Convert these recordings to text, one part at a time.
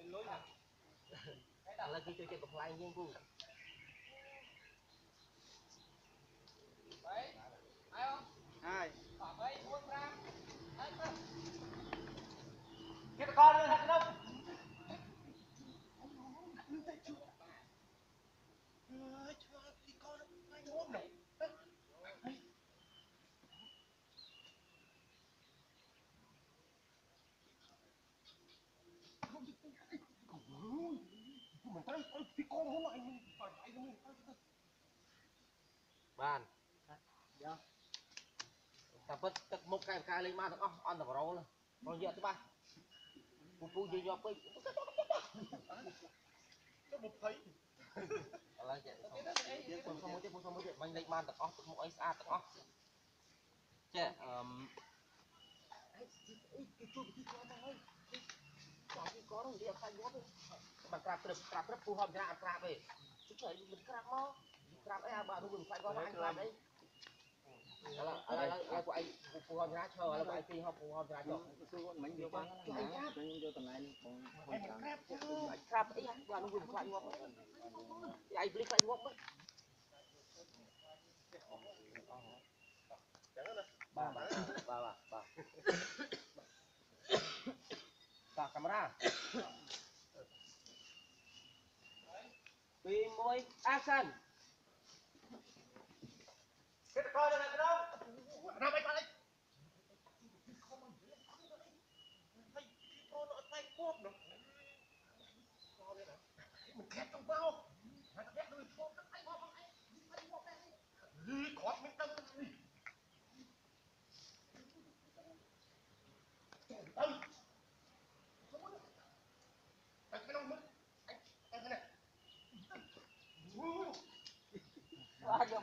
ឥឡូវគេជួយចិត្តកំ pl ែងយើងគូ Đấy. Ai không? ហើយ Khoảng ấy, buông ra. Đấy, không. គេតកលលើថាក្នុង បានតែពិតទឹកមុខកែកាយលេងមកទាំងអស់អន្តរោលមកយកច្បាស់ពូពូយើងយកពេកទៅ20ឥឡូវចេះយើងពុំសុំមួយទៀតពុំសុំមួយទៀតបាញ់លេខបានទាំងអស់ទឹកមុខអីស្អាតទាំងអស់ចេះអឺមអីគេជួយពីគាត់មកហើយចាពីគាត់នឹងនិយាយអត់ខ្លាចងាប់ទេ បានក្រាបព្រឹបក្រាបព្រឹបពូហមច្រាអត់ក្រាបទេជួយឲ្យមិនក្រាបមកក្រាបអីអាបើនោះមិនខ្លាចគាត់មកអញក្រាបអីឥឡូវឥឡូវឥឡូវពួកឯងពូហមច្រាឈរឥឡូវពួកឯងពីរហមពូហមច្រាចុះសួរមិញយកបានណាខ្ញុំយកតម្លៃនេះបងបងចាំក្រាបអីបើនោះវាខ្លាចងាប់ឯងភ្លេចខ្លាចងាប់ទៅបាទបាទបាទបាទបាទកាមេរ៉ា away. Action. Get the car in that ground. រកអីបាត់អីខំមកនិយាយហើយពីប្រូនអត់តែគប់នោះមិនខិតទៅបោហើយតែដូចឈប់ទៅអីបងអីអីមកតែអីគ្រាប់មិនដឹងនេះទៅ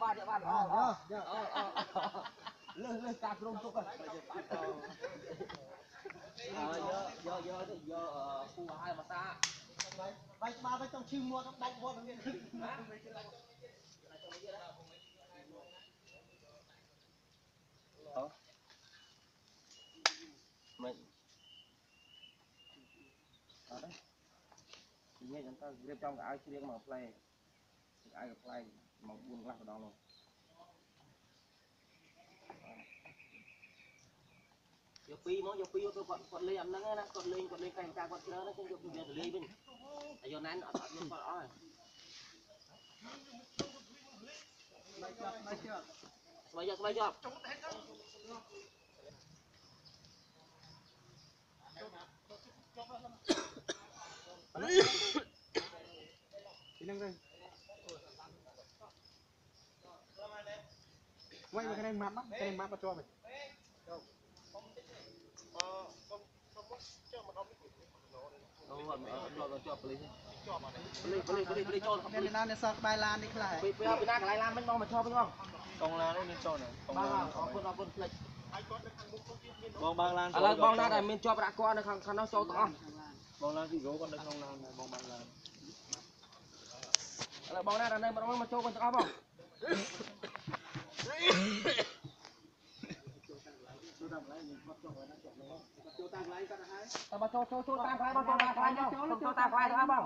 បាទយកបាទអូយកលើលើការក្រុមទុកហ្នឹងយកយកយកទៅយកគូហើយមកសាបាយក្បាលវិញຕ້ອງឈឺមាត់បាច់វត្តមានណាអូមិនអត់ទេនិយាយដល់ទៅរៀបចំកៅអៅជ្រៀងមកផ្លែកៅកៅផ្លែ មក4ខ្លះម្ដងនោះយកពីរមកយកពីរទៅគាត់គាត់លេងអត់ហ្នឹងណាគាត់លេងគាត់លេងកែការគាត់ច្រើនណាខ្ញុំយកពីវាទៅលេងវិញតែយកណានអត់អត់យកគាត់អស់ស្បាយយកស្បាយយកពីហ្នឹងទៅវិញមកក្រែងម៉ាប់ក្រែងម៉ាប់មកជាប់អូអត់អត់ជាប់ប៉លីសប៉លីសប៉លីសប៉លីសប៉លីសចូលមានណានេះសោះក្បែរឡាននេះខ្លះពីពីពីណាកន្លែងឡា នមិញមកមកឈប់វិញបងកងឡាននេះមានចូលណាកងបាទឡានអរគុណអរគុណផ្លេចបងបើកឡានឥឡូវបងណាដែលមានជាប់ប្រាក់គាត់នៅខាងខាងនោះចូលទាំងអស់បងឡានពីរោគាត់នៅក្នុងឡានដែរបងបើកឡានឥឡូវបងណាដែលនៅម្ដងមកចូលវិញទាំងអស់បង ចូលតាមកន្លែងគាត់ចូលណាចូលចូលតាមកន្លែងគាត់ទៅហើយតែបើចូលចូលចូលតាមកន្លែងបងចូលតាមកន្លែងចូលចូលតាមកន្លែងទាំងអស់បង